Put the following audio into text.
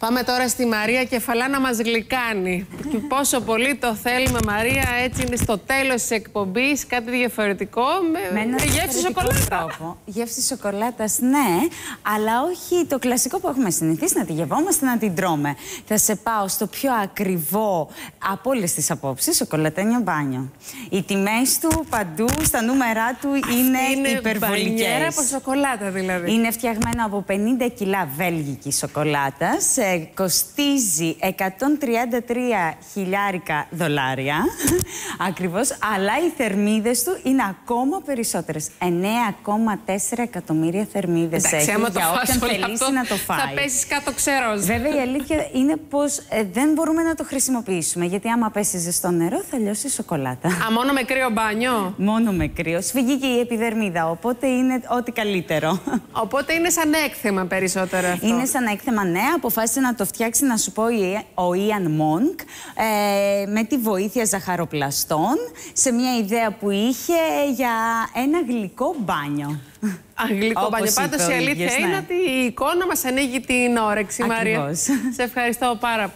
Πάμε τώρα στη Μαρία Κεφαλά να μας γλυκάνει. Και πόσο πολύ το θέλουμε Μαρία, έτσι είναι στο τέλος της εκπομπής, κάτι διαφορετικό με, Με ένα με γεύση διαφορετικό σοκολάτα. τρόπο. Γεύση σοκολάτας, ναι, αλλά όχι το κλασικό που έχουμε συνηθίσει να τη γευόμαστε, να την τρώμε. Θα σε πάω στο πιο ακριβό από όλες τις απόψεις, σοκολατένιο μπάνιο. Οι τιμές του παντού, στα νούμερά του είναι, είναι υπερβολικές. μπανιέρα από σοκολάτα δηλαδή. Είναι φτιαγμένο από 50 κιλά βέλγικη σοκολάτας. Ε, κοστίζει 133 χιλιάρικα δολάρια. Ακριβώς. Αλλά οι θερμίδες του είναι ακόμα περισσότερες. 9,4 εκατομμύρια θερμίδες Εντάξει, έχει άμα το για φας όποιον όλο θελήσει αυτό, να το φάει. θα πέσεις κάτω ξερός. Βέβαια, η αλήθεια είναι πως ε, δεν μπορούμε να το χρησιμοποιήσουμε. Γιατί άμα πέσεις ζεστό νερό, θα λιώσει η σοκολάτα. Α, μόνο με κρύο μπάνιο; Μόνο με κρύο. Σφυγεί και η επιδερμίδα, οπότε είναι ό,τι καλύτερο. Οπότε είναι σαν έκθεμα περισσότερο αυτό. Είναι σαν έκθεμα, ναι. Αποφάσισε να το φτιάξει, να σου πω, ο Ιαν Μόνκ ε, με τη βοήθεια ζαχαροπλαστών σε μια ιδέα που είχε για ένα γλυκό μπάνιο. Α, γλυκό Όπως μπάνιο. Πάντως είπε η ο αλήθεια ίδιος, είναι ναι. ότι η εικόνα μας ανοίγει την όρεξη, Μαρία. Ακριβώς. Σε ευχαριστώ πάρα πολύ.